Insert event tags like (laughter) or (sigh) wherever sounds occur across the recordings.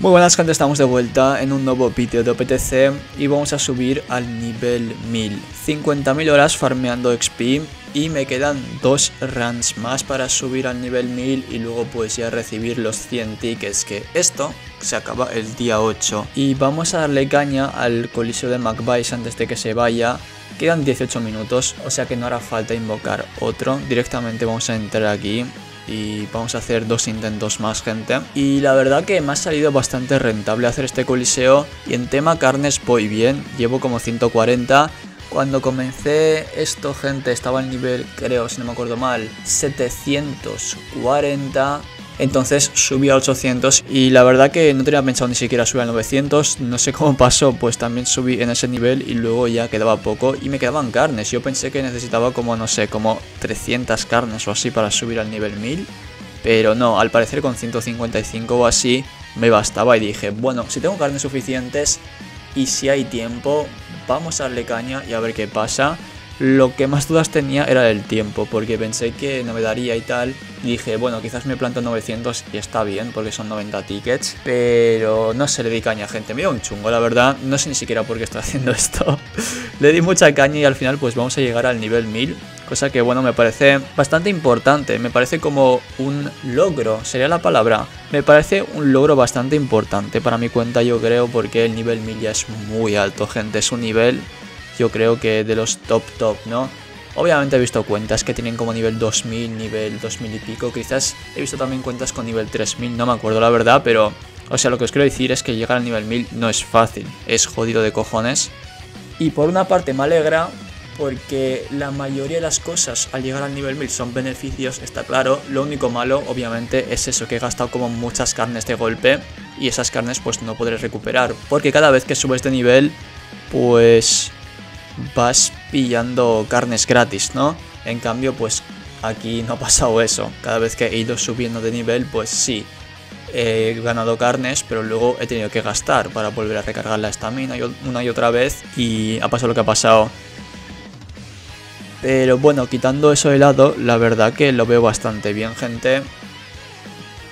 Muy buenas gente, estamos de vuelta en un nuevo vídeo de OPTC y vamos a subir al nivel 1000 50.000 horas farmeando XP y me quedan dos runs más para subir al nivel 1000 y luego pues ya recibir los 100 tickets que esto se acaba el día 8 y vamos a darle caña al coliseo de McVice antes de que se vaya. Quedan 18 minutos, o sea que no hará falta invocar otro. Directamente vamos a entrar aquí y vamos a hacer dos intentos más gente. Y la verdad que me ha salido bastante rentable hacer este coliseo y en tema carnes voy bien llevo como 140 cuando comencé esto gente estaba en nivel creo si no me acuerdo mal 740 entonces subí a 800 y la verdad que no tenía pensado ni siquiera subir a 900. No sé cómo pasó, pues también subí en ese nivel y luego ya quedaba poco y me quedaban carnes. Yo pensé que necesitaba como, no sé, como 300 carnes o así para subir al nivel 1000. Pero no, al parecer con 155 o así me bastaba y dije, bueno, si tengo carnes suficientes y si hay tiempo, vamos a darle caña y a ver qué pasa. Lo que más dudas tenía era el tiempo, porque pensé que no me daría y tal. Y dije, bueno, quizás me planto 900 y está bien, porque son 90 tickets. Pero no se le di caña, gente. Me dio un chungo, la verdad. No sé ni siquiera por qué estoy (laughs) haciendo esto. le di mucha caña y al final pues vamos a llegar al nivel 1000. Cosa que, bueno, me parece bastante importante. Me parece como un logro, sería la palabra. Me parece un logro bastante importante para mi cuenta, yo creo, porque el nivel 1000 ya es muy alto, gente. Es un nivel yo creo que de los top top, ¿no? Obviamente he visto cuentas que tienen como nivel 2000, nivel 2000 y pico, quizás he visto también cuentas con nivel 3000, no me acuerdo la verdad, pero... O sea, lo que os quiero decir es que llegar al nivel 1000 no es fácil, es jodido de cojones. Y por una parte me alegra porque la mayoría de las cosas al llegar al nivel 1000 son beneficios, está claro. Lo único malo, obviamente, es eso, que he gastado como muchas carnes de golpe y esas carnes pues no podré recuperar. Porque cada vez que subes de nivel, pues vas pillando carnes gratis, ¿no? En cambio, pues aquí no ha pasado eso. Cada vez que he ido subiendo de nivel, pues sí, he ganado carnes, pero luego he tenido que gastar para volver a recargar la estamina una y otra vez y ha pasado lo que ha pasado. Pero bueno, quitando eso de lado, la verdad que lo veo bastante bien, gente.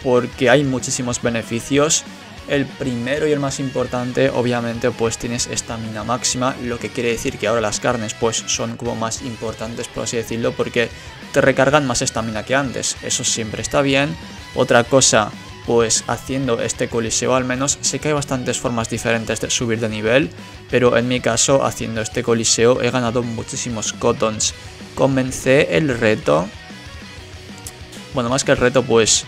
Porque hay muchísimos beneficios el primero y el más importante, obviamente, pues tienes estamina máxima, lo que quiere decir que ahora las carnes pues son como más importantes, por así decirlo, porque te recargan más estamina que antes. Eso siempre está bien. Otra cosa, pues haciendo este coliseo al menos, sé que hay bastantes formas diferentes de subir de nivel, pero en mi caso, haciendo este coliseo, he ganado muchísimos cotons. Comencé el reto. Bueno, más que el reto, pues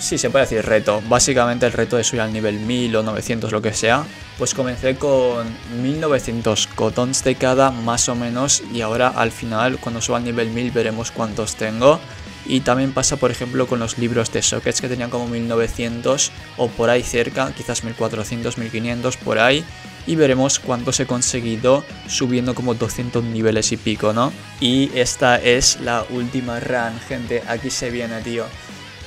Sí, se puede decir reto. Básicamente el reto de subir al nivel 1000 o 900, lo que sea. Pues comencé con 1900 cotons de cada, más o menos. Y ahora al final, cuando suba al nivel 1000, veremos cuántos tengo. Y también pasa, por ejemplo, con los libros de sockets que tenían como 1900 o por ahí cerca, quizás 1400, 1500, por ahí. Y veremos cuántos he conseguido subiendo como 200 niveles y pico, ¿no? Y esta es la última run, gente. Aquí se viene, tío.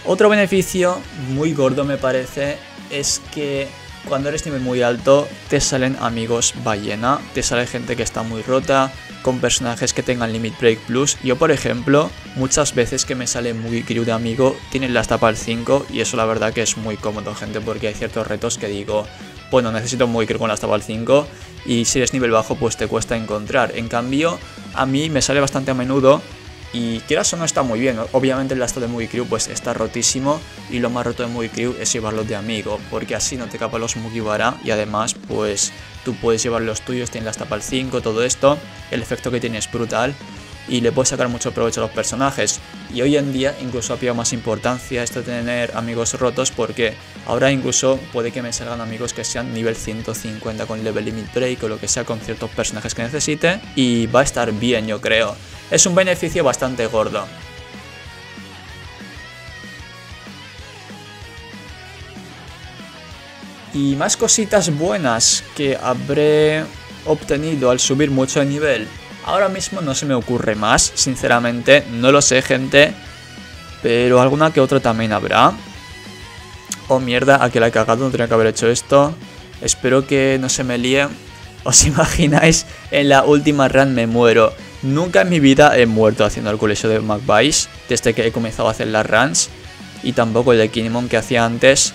Otro beneficio muy gordo me parece es que cuando eres nivel muy alto te salen amigos ballena, te sale gente que está muy rota, con personajes que tengan Limit Break Plus. Yo por ejemplo, muchas veces que me sale muy crew de amigo, tienen la al 5 y eso la verdad que es muy cómodo gente porque hay ciertos retos que digo, bueno necesito muy crew con la al 5 y si eres nivel bajo pues te cuesta encontrar. En cambio, a mí me sale bastante a menudo y quieras o no está muy bien, obviamente el lasto de Movie Crew pues está rotísimo y lo más roto de Movie Crew es llevarlo de amigo, porque así no te capa los Mugiwara y además pues tú puedes llevar los tuyos, tienes la tapa al 5, todo esto, el efecto que tiene es brutal y le puedes sacar mucho provecho a los personajes. Y hoy en día incluso ha pillado más importancia esto de tener amigos rotos porque ahora incluso puede que me salgan amigos que sean nivel 150 con level limit break o lo que sea con ciertos personajes que necesite y va a estar bien yo creo es un beneficio bastante gordo. Y más cositas buenas que habré obtenido al subir mucho de nivel. Ahora mismo no se me ocurre más, sinceramente, no lo sé gente, pero alguna que otra también habrá. Oh mierda, a que la he cagado, no tenía que haber hecho esto. Espero que no se me líe. (laughs) ¿Os imagináis? En la última run me muero. Nunca en mi vida he muerto haciendo el colegio de McVice desde que he comenzado a hacer las runs y tampoco el de Kinemon que hacía antes.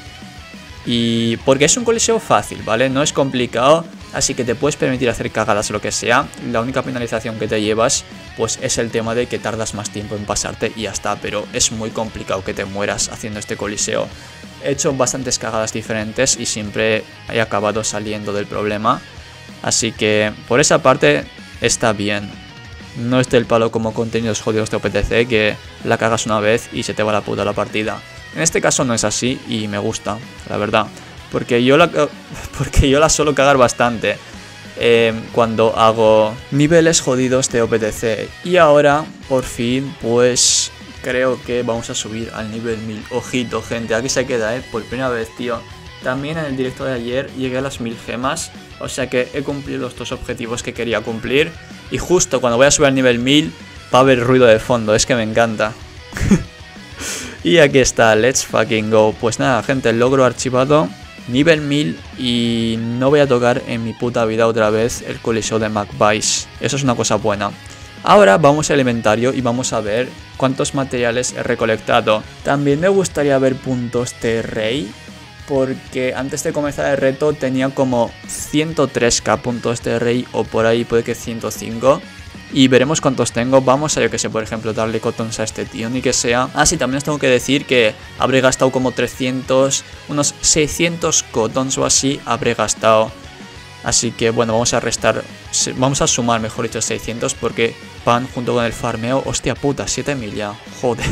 Y porque es un coliseo fácil, ¿vale? No es complicado, así que te puedes permitir hacer cagadas lo que sea. La única penalización que te llevas, pues es el tema de que tardas más tiempo en pasarte y ya está. Pero es muy complicado que te mueras haciendo este coliseo. He hecho bastantes cagadas diferentes y siempre he acabado saliendo del problema. Así que por esa parte está bien. No es del palo como contenidos jodidos de OPTC que la cagas una vez y se te va la puta la partida. En este caso no es así y me gusta, la verdad. Porque yo la, (laughs) porque yo la suelo cagar bastante eh, cuando hago niveles jodidos de OPTC. Y ahora, por fin, pues creo que vamos a subir al nivel 1000. Ojito, gente, aquí se queda, ¿eh? Por primera vez, tío. También en el directo de ayer llegué a las 1000 gemas. O sea que he cumplido los dos objetivos que quería cumplir. Y justo cuando voy a subir al nivel 1000 va a haber ruido de fondo. Es que me encanta. (laughs) y aquí está, let's fucking go. Pues nada, gente, logro archivado. Nivel 1000 y no voy a tocar en mi puta vida otra vez el coliseo de MacVice. Eso es una cosa buena. Ahora vamos al inventario y vamos a ver cuántos materiales he recolectado. También me gustaría ver puntos de rey porque antes de comenzar el reto tenía como 103k puntos de rey o por ahí puede que 105 y veremos cuántos tengo. Vamos a, yo que sé, por ejemplo, darle cotons a este tío, ni que sea. Ah, sí, también os tengo que decir que habré gastado como 300, unos 600 cotons o así habré gastado. Así que bueno, vamos a restar, vamos a sumar, mejor dicho, 600 porque van junto con el farmeo. Hostia puta, 7000 ya, joder.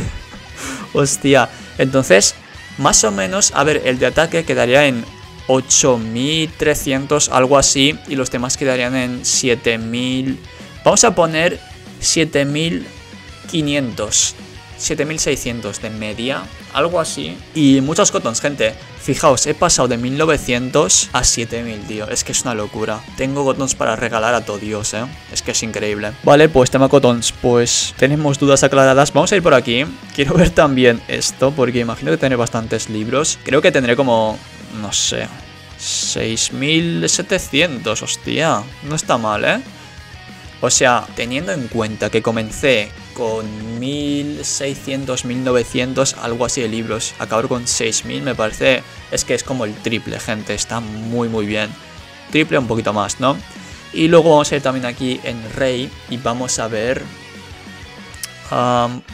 (laughs) Hostia, entonces más o menos, a ver, el de ataque quedaría en 8300, algo así, y los demás quedarían en 7000. Vamos a poner 7500. 7600 de media, algo así. Y muchos cotons, gente. Fijaos, he pasado de 1900 a 7000, tío. Es que es una locura. Tengo cotons para regalar a todo Dios, ¿eh? Es que es increíble. Vale, pues tema cotons. Pues tenemos dudas aclaradas. Vamos a ir por aquí. Quiero ver también esto, porque imagino que tendré bastantes libros. Creo que tendré como, no sé, 6700, hostia. No está mal, ¿eh? O sea, teniendo en cuenta que comencé con 1600, 1900, algo así de libros, acabar con 6000 me parece, es que es como el triple, gente, está muy muy bien. Triple un poquito más, ¿no? Y luego vamos a ir también aquí en Rey y vamos a ver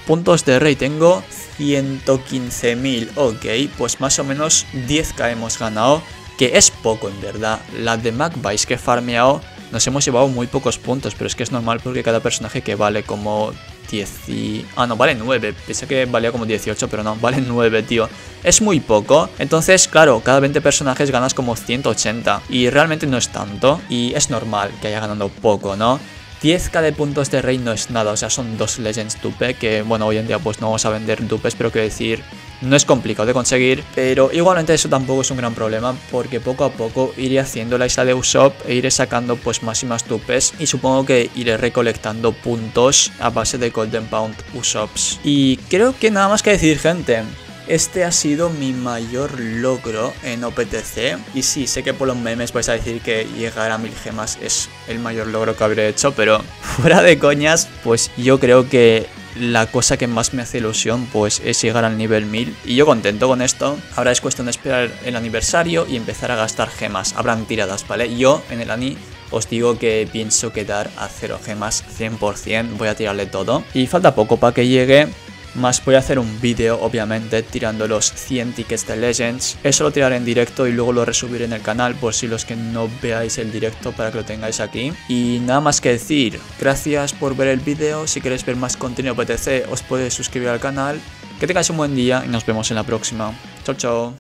puntos de Rey. Tengo 115.000, ok, pues más o menos 10k hemos ganado, que es poco en verdad. La de MacVice que he farmeado nos hemos llevado muy pocos puntos, pero es que es normal porque cada personaje que vale como 10 y... Ah, no, vale 9. Pensé que valía como 18, pero no, (laughs) vale 9, tío. Es muy poco. Entonces, claro, cada 20 personajes ganas como 180. Y realmente no es tanto. Y es normal que haya ganado poco, ¿no? 10k de puntos de rey no es nada, o sea, son dos Legends dupe que, bueno, hoy en día pues no vamos a vender dupes, pero quiero decir, no es complicado de conseguir, pero igualmente eso tampoco es un gran problema, porque poco a poco iré haciendo la isla de Usopp e iré sacando pues más y más dupes, y supongo que iré recolectando puntos a base de Golden Pound Usopps. Y creo que nada más que decir, gente. Este ha sido mi mayor logro en OPTC. Y sí, sé que por los memes vais a decir que llegar a mil gemas es el mayor logro que habré hecho, pero (laughs) fuera de coñas, pues yo creo que la cosa que más me hace ilusión pues es llegar al nivel 1000 y yo contento con esto. Ahora es cuestión de esperar el aniversario y empezar a gastar gemas. Habrán tiradas, ¿vale? Yo en el ani os digo que pienso quedar a 0 gemas 100%, voy a tirarle todo. Y falta poco para que llegue, más voy a hacer un vídeo obviamente tirando los 100 tickets de Legends. Eso lo tiraré en directo y luego lo resubiré en el canal por si los que no veáis el directo para que lo tengáis aquí. Y nada más que decir, gracias por ver el vídeo, si queréis ver más contenido PTC os podéis suscribir al canal. Que tengáis un buen día y nos vemos en la próxima. Chao chao.